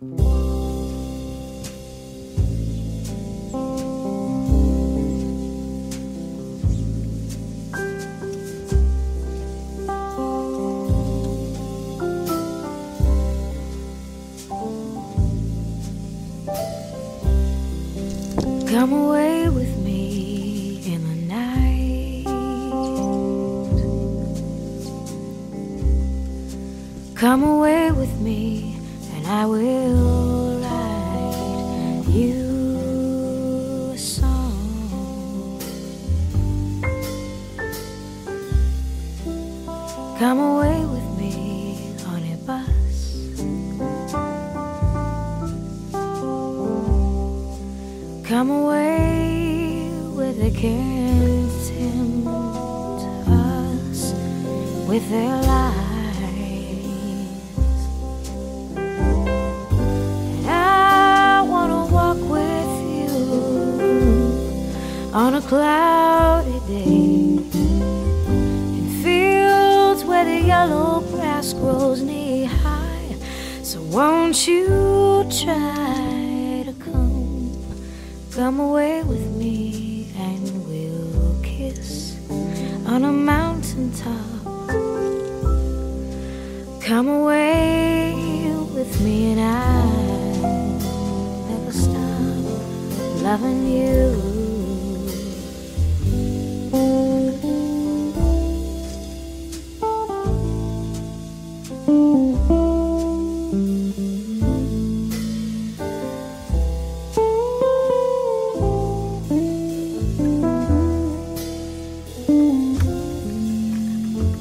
Come away with me in the night. Come away with me, I will write you a song. Come away with me on a bus. Come away with the can't us with their lies. Cloudy day in fields where the yellow grass grows knee high. So won't you try to come? Come away with me and we'll kiss on a mountain top. Come away with me and I'll never stop loving you.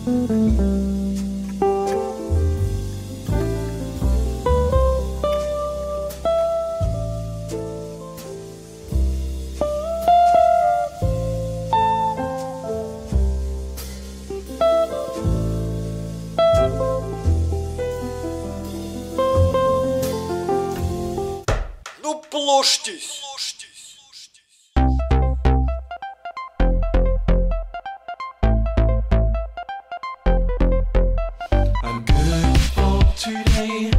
Ну, плошьтесь. Today,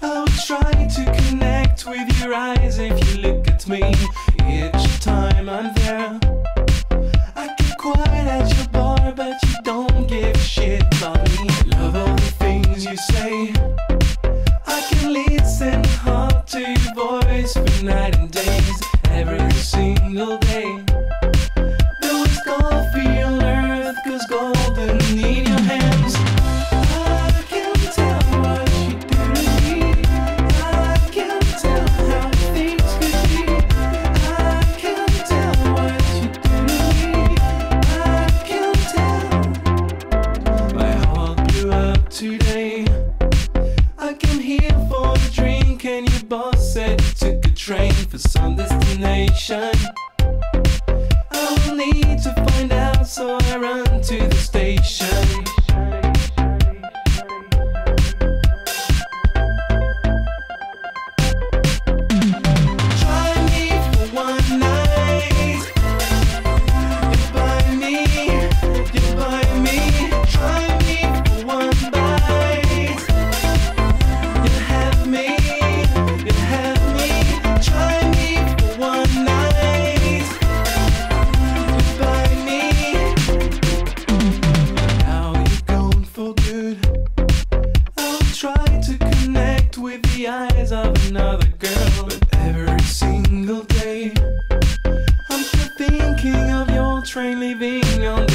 I'll try to connect with your eyes if you look at me each time I'm there. I get quiet at your bar, but you don't give shit about me. Love all the things you say. I can listen hard to your voice for night some destination. I will need to find out, so I run to the station. another girl. But every single day, I'm still thinking of your train leaving on